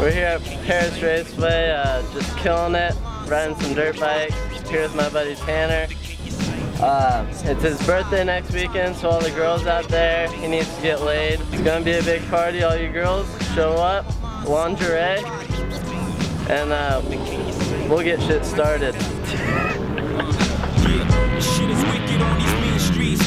We're here at Perris Raceway, uh, just killing it, riding some dirt bikes. Here with my buddy Tanner. Uh, it's his birthday next weekend, so all the girls out there, he needs to get laid. It's gonna be a big party. All you girls, show up, lingerie, and uh, we'll get shit started.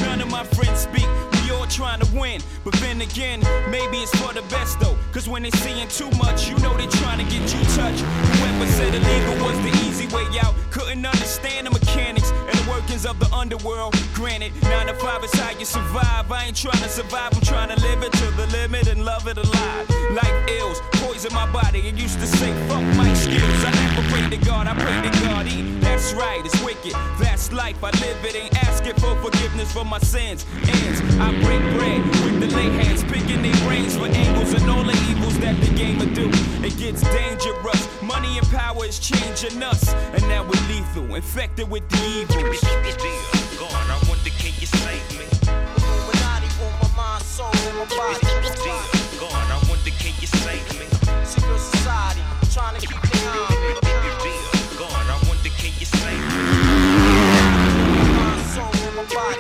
None of my friends speak. We all trying to win. But then again, maybe it's for the best though. Cause when they seeing too much, you know they trying to get you touched. Whoever said illegal was the easy way out. Couldn't understand the mechanics and the workings of the underworld. Granted, 9 to 5 is how you survive. I ain't trying to survive, I'm trying to live it to the limit and love it alive. Life ills, poison my body. It used to say, fuck my skills. I never pray to God, I pray to God. Eat. That's right, it's wicked. That's life. I live it, ain't asking for forgiveness for my sins. Ends, I break It gets dangerous. Money and power is changing us, and now we're lethal, infected with the evils. God, I wonder can you save me? Illuminati want my mind, soul, and my body. God, I wonder can you save me? Secret society, trying to keep me on. God, I wonder can you save me? Mind, soul, and my body.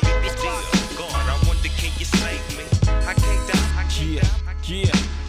I wonder can you save me? I can't die, Yeah, die. I can't yeah.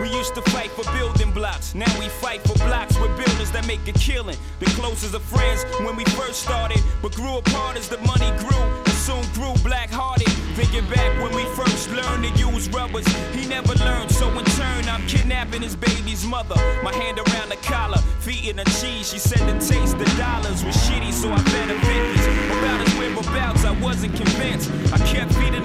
We used to fight for building Now we fight for blocks with builders that make a killing. The closest of friends when we first started, but grew apart as the money grew and soon grew black hearted. Thinking back when we first learned to use rubbers, he never learned. So in turn, I'm kidnapping his baby's mother. My hand around the collar, feet in the cheese. She said the taste of dollars was shitty, so I fed 50s. About his whereabouts, I wasn't convinced. I kept feeding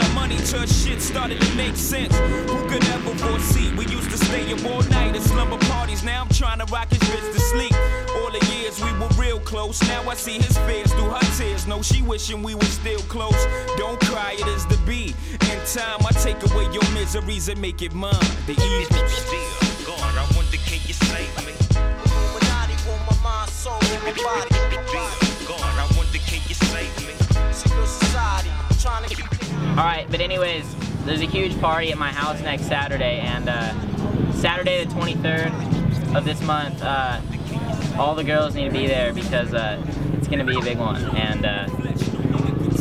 money shit started to make sense. Who could ever foresee? We used to stay up all night at slumber parties. Now I'm trying to rock his bitch to sleep. All the years we were real close. Now I see his fears through her tears. No, she wishing we were still close. Don't cry, it is the B. In time, I take away your miseries and make it mine. The evil. To keep me on. All right, but anyways, there's a huge party at my house next Saturday, and uh, Saturday the 23rd of this month, uh, all the girls need to be there because uh, it's gonna be a big one, and uh,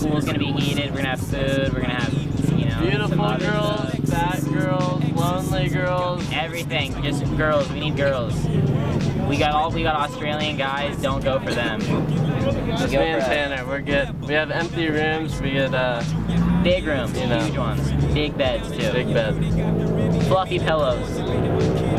pool's gonna be heated. We're gonna have food. We're gonna have you know Beautiful girls, fat girls, lonely girls. everything. Just girls. We need girls. We got all. We got Australian guys. Don't go for them. Just me and. Tanner, we're good. We have empty rooms. We get uh, Big rooms, You know. huge ones, big beds too, big bed. fluffy pillows.